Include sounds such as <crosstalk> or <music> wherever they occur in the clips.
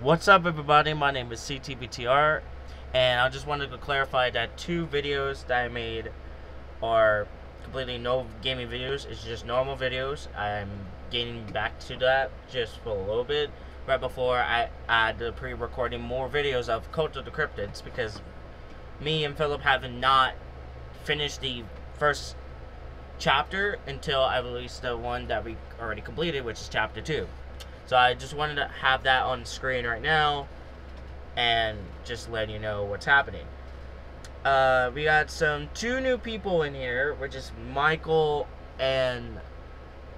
What's up, everybody? My name is CTBTR, and I just wanted to clarify that two videos that I made are completely no gaming videos. It's just normal videos. I'm getting back to that just for a little bit. Right before I add the pre-recording more videos of Cult of the Cryptids because me and Philip have not finished the first chapter until I released the one that we already completed, which is chapter 2. So I just wanted to have that on screen right now and just let you know what's happening. Uh, we got some two new people in here, which is Michael and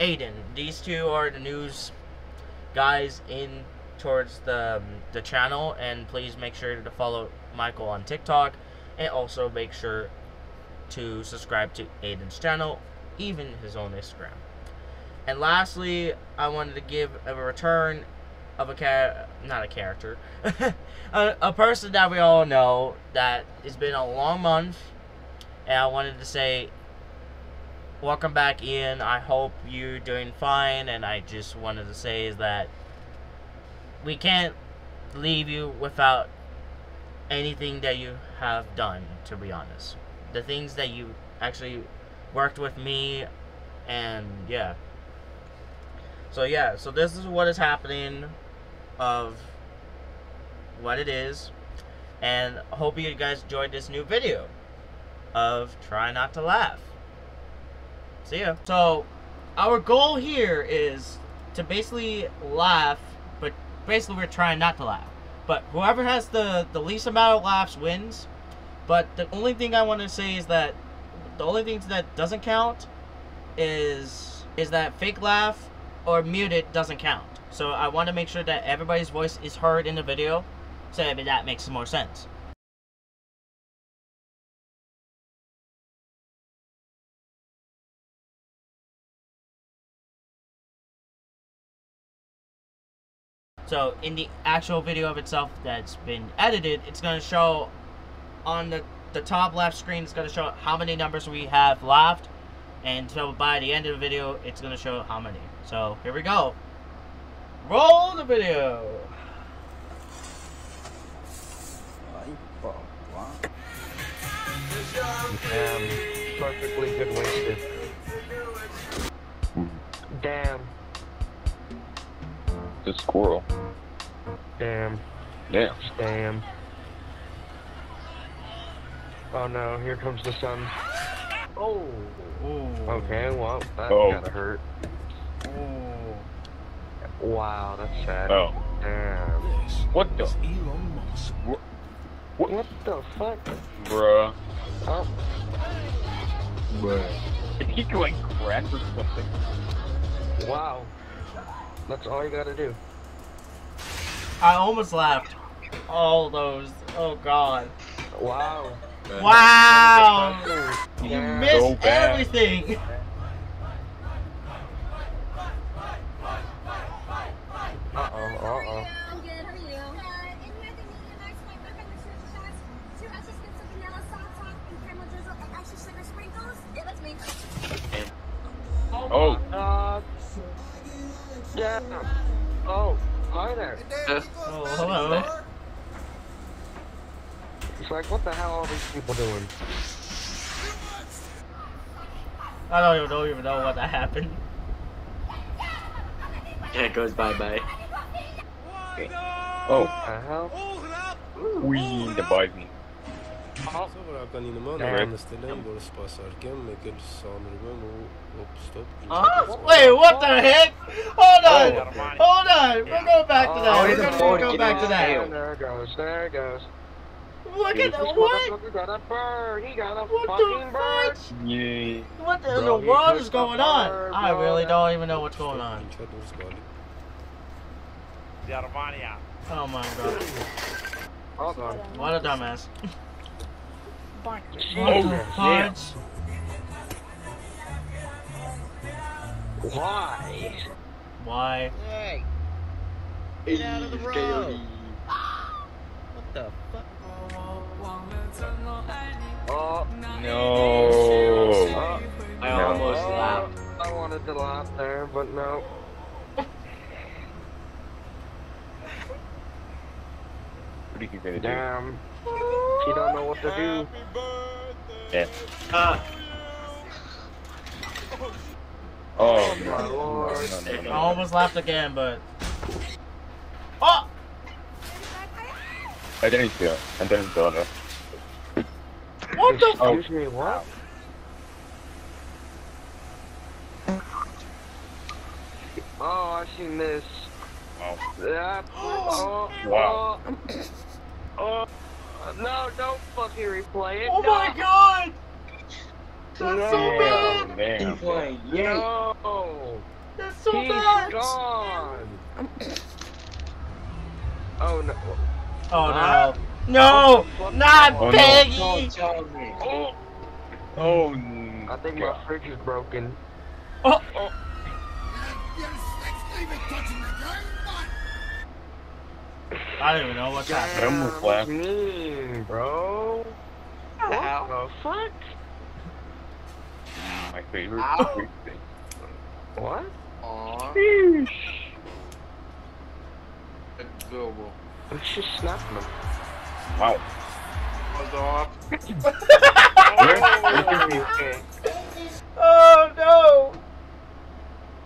Aiden. These two are the news guys in towards the um, the channel, and please make sure to follow Michael on TikTok, and also make sure to subscribe to Aiden's channel, even his own Instagram. And lastly, I wanted to give a return of a char- not a character, <laughs> a, a person that we all know that it's been a long month, and I wanted to say, welcome back Ian. I hope you're doing fine, and I just wanted to say is that we can't leave you without anything that you have done. To be honest, the things that you actually worked with me, and yeah. So yeah, so this is what is happening of what it is. And hope you guys enjoyed this new video of try not to laugh. See ya. So our goal here is to basically laugh, but basically we're trying not to laugh. But whoever has the, the least amount of laughs wins. But the only thing I want to say is that the only thing that doesn't count is is that fake laugh or muted doesn't count. So I want to make sure that everybody's voice is heard in the video, so maybe that makes more sense. So in the actual video of itself that's been edited, it's going to show on the, the top left screen, it's going to show how many numbers we have laughed. And so by the end of the video, it's going to show how many. So here we go. Roll the video. Damn. Perfectly good wasted. Damn. The squirrel. Damn. Damn. Damn. Oh no, here comes the sun. Oh. Ooh. Okay, well, that Oh. kinda hurt. Ooh. Wow, that's sad. Oh. Damn. What the? What, what the fuck? Bruh. Oh, Bruh. Did he like crack or something? wow. That's all you gotta do. I almost laughed. All those. Oh god. Wow. Wow. You Damn. missed So everything. <laughs> Uh-oh, uh-oh. I'm good. How are you? Uh, in here, the medium ice cream, my favorite sugar shots, two extra scoops of vanilla soft top and caramel drizzle, and extra sugar sprinkles. Yeah, that's me. Oh. Uh, yeah. Oh, hi there. Oh, hello. It's like, what the hell are these people doing? I don't even know, even know what that happened. Yeah, it goes bye bye. Oh. The hell? Wee, the bite me. Oh, Så kan ni man Damn. använda ställen både spasarken med samermen och uppstopp. Oh, ah, wait, what the heck? Hold on, hold on. We're going back to that. Oh, We're he's a gonna go back to that. there it goes, there it goes. Look at that. What? motherfucker got a bird. He got a What fucking bird. Yeah. What in the world is going on? bird, I really don't even know what's going on. Oh my god. Hold on. What a dumbass. What Oh, the damn. Why? Why? Hey, Get out of the Coyote. road. What the fuck? Oh, No. oh. I No. almost oh, laughed. I wanted to laugh there, but no. What are you gonna do? Damn. She don't know what to do. Yeah. Ah, Oh, my no. lord. No, no, no, I almost laughed again, but. Oh! I didn't feel. I didn't feel it. What the f- Oh. Excuse me, what? Oh, I seen this. Wow. That. <gasps> Oh, Wow. Oh, oh. No, don't fucking replay it. Oh no. my god! That's so No. bad! Oh, Damn. playing. Yay. No. That's so He's bad! gone. Oh no. Oh Huh? no! Ah. No! Not Oh, no. Peggy! Don't tell me. Oh. Oh, I think my fridge is broken. Oh! Oh. I don't even know what's happening. Damn. almost laughed. mean, bro. What the fuck? Ah, my favorite Ow. thing. What? Aw, Sheesh. adorable. Let's just snap them. Wow. Was off. Oh, Oh no!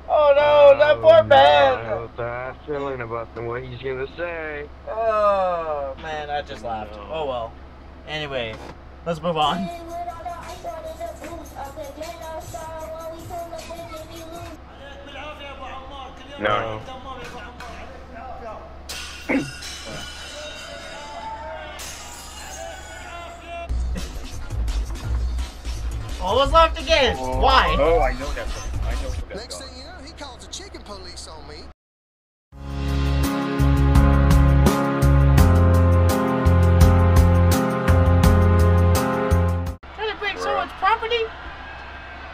Oh no, that poor oh, I man! Have a bad feeling about the what he's gonna say. Oh man, I just laughed. No. Oh well. Anyway, let's move on. No. Almost left again. Why? Oh, I know that. one. I know that.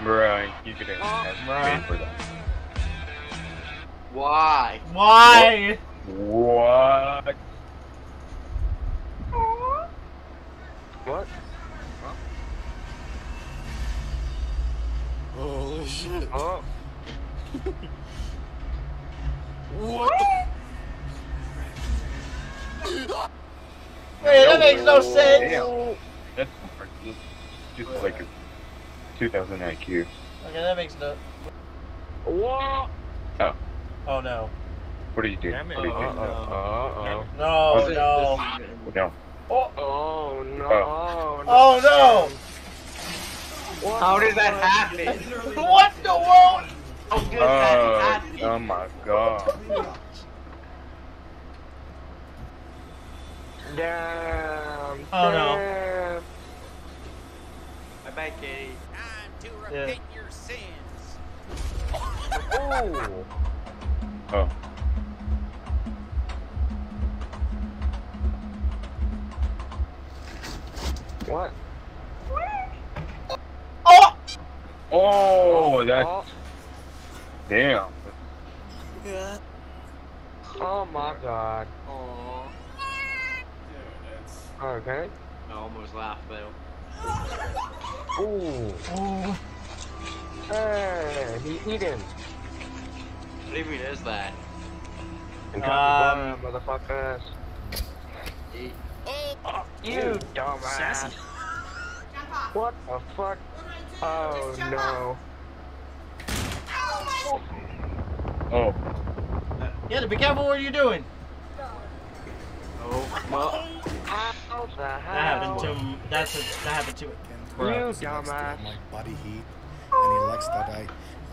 Right, you could have Bruh. paid for that. Why? Why? What? What? Holy shit. Oh. What Wait, that makes no sense. Damn. That's smart. Just like a 2000 IQ. Okay, that makes no. What? Oh Oh no. What do you do? Damn it. What do you Uh do? oh. No, Was it- no. No. Oh no. Oh. Oh, Oh What How the did that happen? no! What the world? How did that Oh, happen? oh my god. Damn. Oh, no. Bye bye, Katie. Yeah. Ooh. <laughs> Oh. What? Oh! Oh, oh. that's Oh, damn. oh my god. Aw. Okay. I almost laughed though. <laughs> Ooh. Ooh. Hey, he eating. What even is that? And Um, motherfuckers. Eat. You dumbass. What the fuck? Oh no. Oh. You have to be careful what you're doing. Oh, well. How the That happened to him. That's a, that happened to You Bro. dumbass. my body heat and he likes that I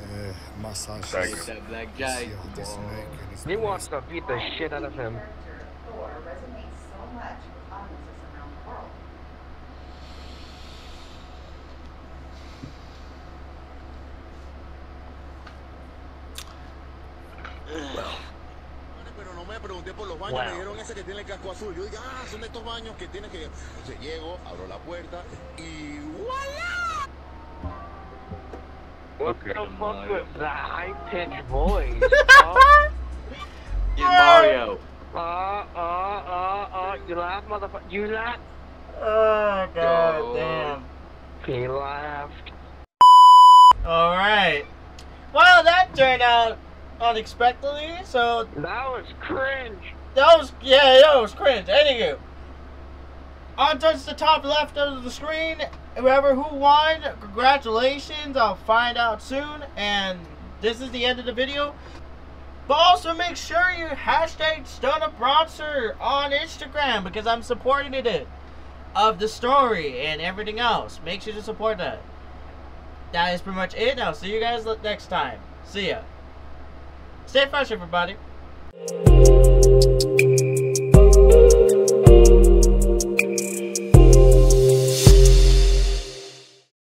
uh, massage Thank you. That his, guy. this neck and his He wants to beat the shit out of him. Me pregunté por los baños, Wow. me dieron ese que tiene el casco azul. Yo dije, ah, son de estos baños que tienes que. Entonces llego, abro la puerta y ¡voilà! What Okay. the fuck was that high pitched voice? <laughs> Get Mario. uh, uh, uh, uh, you laugh, motherfucker. You laugh. Oh god Oh. damn. He laughed. Alright. Well, that turned out unexpectedly, so That was cringe. that was, yeah, that was cringe. Anywho, on towards the top left of the screen. Whoever who won, congratulations. I'll find out soon. And this is the end of the video. But also make sure you hashtag Stunner Bronzer on Instagram because I'm supporting it of the story and everything else. Make sure to support that. That is pretty much it. I'll see you guys next time. See ya. Stay fresh, everybody.